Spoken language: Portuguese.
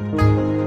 Música